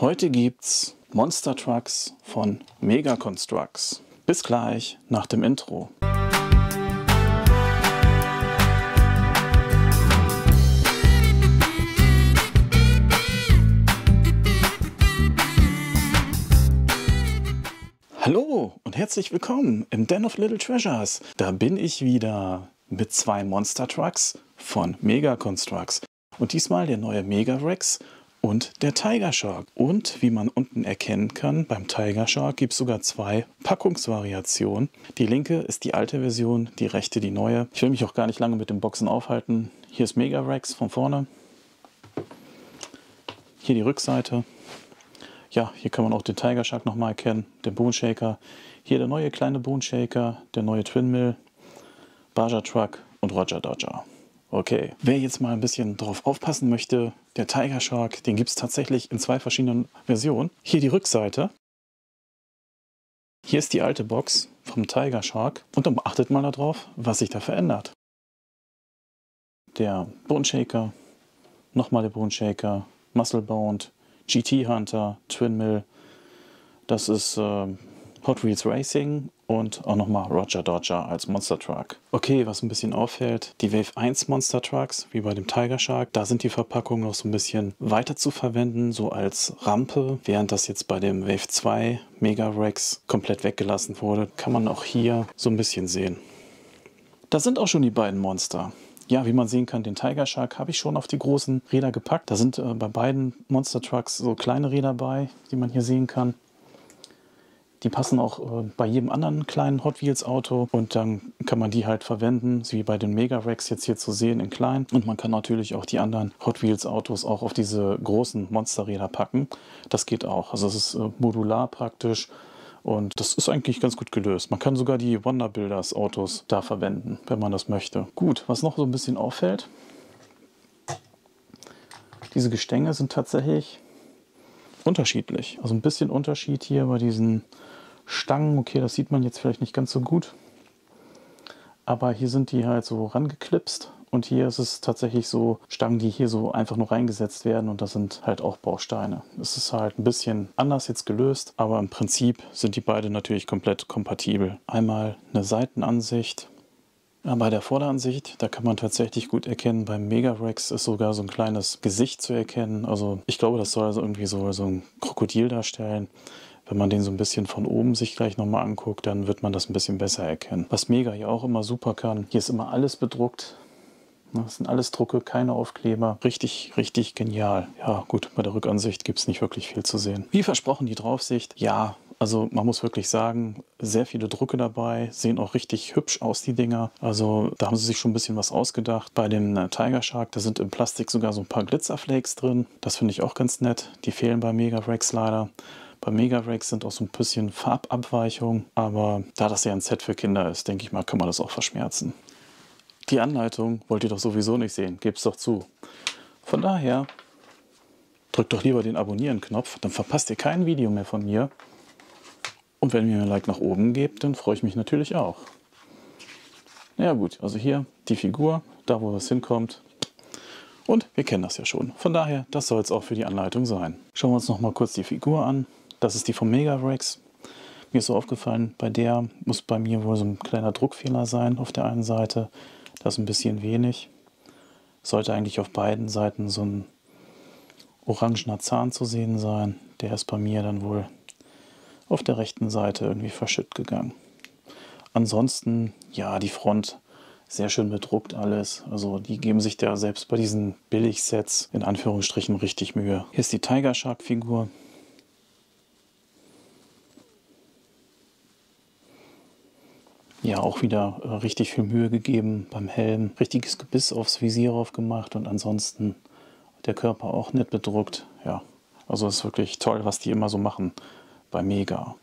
Heute gibt's Monster Trucks von Mega Constructs. Bis gleich nach dem Intro. Hallo und herzlich willkommen im Den of Little Treasures. Da bin ich wieder mit zwei Monster Trucks von Mega Constructs. Und diesmal der neue Mega Rex und der Tiger Shark. Und wie man unten erkennen kann, beim Tiger Shark gibt es sogar zwei Packungsvariationen. Die linke ist die alte Version, die rechte die neue. Ich will mich auch gar nicht lange mit den Boxen aufhalten. Hier ist Mega Rex von vorne. Hier die Rückseite. Ja, hier kann man auch den Tiger Shark nochmal erkennen, den Bone Shaker. Hier der neue kleine Bone Shaker, der neue Twin Mill, Baja Truck und Roger Dodger. Okay, wer jetzt mal ein bisschen drauf aufpassen möchte, der Tiger Shark, den gibt es tatsächlich in zwei verschiedenen Versionen. Hier die Rückseite. Hier ist die alte Box vom Tiger Shark und dann achtet mal darauf, was sich da verändert. Der Bone Shaker, nochmal der Bone Shaker, Muscle Bound, GT Hunter, Twin Mill. Das ist äh, Hot Wheels Racing und auch nochmal Roger Dodger als Monster Truck. Okay, was ein bisschen auffällt, die Wave 1 Monster Trucks, wie bei dem Tiger Shark, da sind die Verpackungen noch so ein bisschen weiter zu verwenden, so als Rampe, während das jetzt bei dem Wave 2 Mega Rex komplett weggelassen wurde, kann man auch hier so ein bisschen sehen. Da sind auch schon die beiden Monster. Ja, wie man sehen kann, den Tiger Shark habe ich schon auf die großen Räder gepackt. Da sind äh, bei beiden Monster Trucks so kleine Räder bei, die man hier sehen kann. Die passen auch äh, bei jedem anderen kleinen Hot Wheels Auto und dann kann man die halt verwenden, wie bei den Mega Rex jetzt hier zu sehen in klein. Und man kann natürlich auch die anderen Hot Wheels Autos auch auf diese großen Monsterräder packen. Das geht auch. Also es ist äh, modular praktisch und das ist eigentlich ganz gut gelöst. Man kann sogar die Wonder Builders Autos da verwenden, wenn man das möchte. Gut, was noch so ein bisschen auffällt, diese Gestänge sind tatsächlich unterschiedlich. Also ein bisschen Unterschied hier bei diesen Stangen. Okay, das sieht man jetzt vielleicht nicht ganz so gut. Aber hier sind die halt so rangeklipst. Und hier ist es tatsächlich so Stangen, die hier so einfach nur reingesetzt werden. Und das sind halt auch Bausteine. Es ist halt ein bisschen anders jetzt gelöst. Aber im Prinzip sind die beide natürlich komplett kompatibel. Einmal eine Seitenansicht. Ja, bei der Vorderansicht, da kann man tatsächlich gut erkennen, beim Mega Rex ist sogar so ein kleines Gesicht zu erkennen. Also ich glaube, das soll also irgendwie so, so ein Krokodil darstellen. Wenn man den so ein bisschen von oben sich gleich nochmal anguckt, dann wird man das ein bisschen besser erkennen. Was Mega hier auch immer super kann, hier ist immer alles bedruckt. Das sind alles Drucke, keine Aufkleber. Richtig, richtig genial. Ja, gut, bei der Rückansicht gibt es nicht wirklich viel zu sehen. Wie versprochen, die Draufsicht. Ja, also man muss wirklich sagen, sehr viele Drucke dabei, sehen auch richtig hübsch aus, die Dinger. Also da haben sie sich schon ein bisschen was ausgedacht. Bei dem äh, Tiger Shark, da sind im Plastik sogar so ein paar Glitzerflakes drin. Das finde ich auch ganz nett. Die fehlen bei Mega Rex leider. Bei Mega Rex sind auch so ein bisschen Farbabweichungen, aber da das ja ein Set für Kinder ist, denke ich mal, kann man das auch verschmerzen. Die Anleitung wollt ihr doch sowieso nicht sehen, gebt's doch zu. Von daher drückt doch lieber den Abonnieren-Knopf, dann verpasst ihr kein Video mehr von mir. Und wenn ihr mir ein Like nach oben gebt, dann freue ich mich natürlich auch. Ja gut, also hier die Figur, da wo es hinkommt. Und wir kennen das ja schon. Von daher, das soll es auch für die Anleitung sein. Schauen wir uns noch mal kurz die Figur an. Das ist die vom Mega Rex. Mir ist so aufgefallen, bei der muss bei mir wohl so ein kleiner Druckfehler sein auf der einen Seite. Das ist ein bisschen wenig. Sollte eigentlich auf beiden Seiten so ein orangener Zahn zu sehen sein. Der ist bei mir dann wohl auf der rechten Seite irgendwie verschütt gegangen. Ansonsten, ja, die Front sehr schön bedruckt alles. Also die geben sich da selbst bei diesen Billigsets in Anführungsstrichen richtig Mühe. Hier ist die Tiger Shark Figur. Ja auch wieder äh, richtig viel Mühe gegeben beim Helm. Richtiges Gebiss aufs Visier aufgemacht und ansonsten der Körper auch nett bedruckt. Ja, also ist wirklich toll, was die immer so machen bei Mega.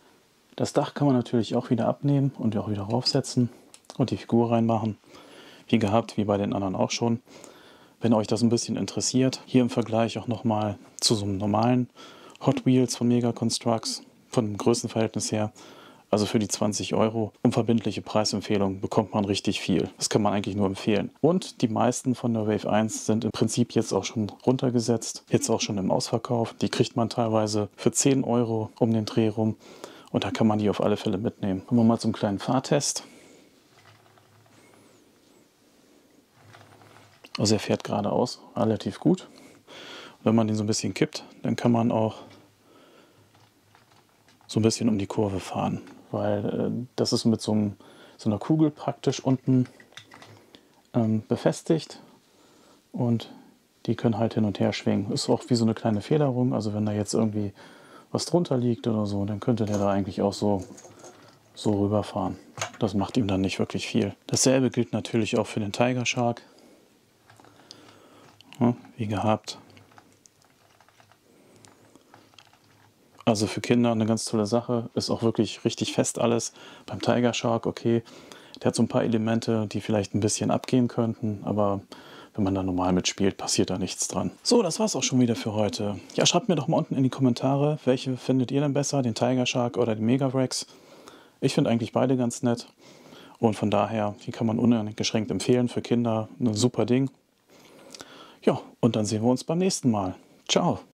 Das Dach kann man natürlich auch wieder abnehmen und auch wieder raufsetzen und die Figur reinmachen. Wie gehabt, wie bei den anderen auch schon. Wenn euch das ein bisschen interessiert, hier im Vergleich auch nochmal zu so einem normalen Hot Wheels von Mega Constructs, von dem Größenverhältnis her, Also für die 20 Euro unverbindliche Preisempfehlung bekommt man richtig viel. Das kann man eigentlich nur empfehlen. Und die meisten von der Wave 1 sind im Prinzip jetzt auch schon runtergesetzt, jetzt auch schon im Ausverkauf. Die kriegt man teilweise für 10 Euro um den Dreh rum. Und da kann man die auf alle Fälle mitnehmen. Kommen wir mal zum kleinen Fahrtest. Also er fährt geradeaus relativ gut. Wenn man den so ein bisschen kippt, dann kann man auch so ein bisschen um die Kurve fahren weil äh, das ist mit so, einem, so, einer Kugel praktisch unten ähm, befestigt und die können halt hin und her schwingen. Ist auch wie so eine kleine Federung, also wenn da jetzt irgendwie was drunter liegt oder so, dann könnte der da eigentlich auch so, so rüberfahren. Das macht ihm dann nicht wirklich viel. Dasselbe gilt natürlich auch für den Tiger Shark. Ja, wie gehabt. Also für Kinder eine ganz tolle Sache. Ist auch wirklich richtig fest alles. Beim Tiger Shark, okay, der hat so ein paar Elemente, die vielleicht ein bisschen abgehen könnten, aber wenn man da normal mitspielt, passiert da nichts dran. So, das war's auch schon wieder für heute. Ja, schreibt mir doch mal unten in die Kommentare, welche findet ihr denn besser, den Tiger Shark oder den Megavrex? Ich finde eigentlich beide ganz nett. Und von daher, die kann man uneingeschränkt empfehlen für Kinder. Ein super Ding. Ja, und dann sehen wir uns beim nächsten Mal. Ciao.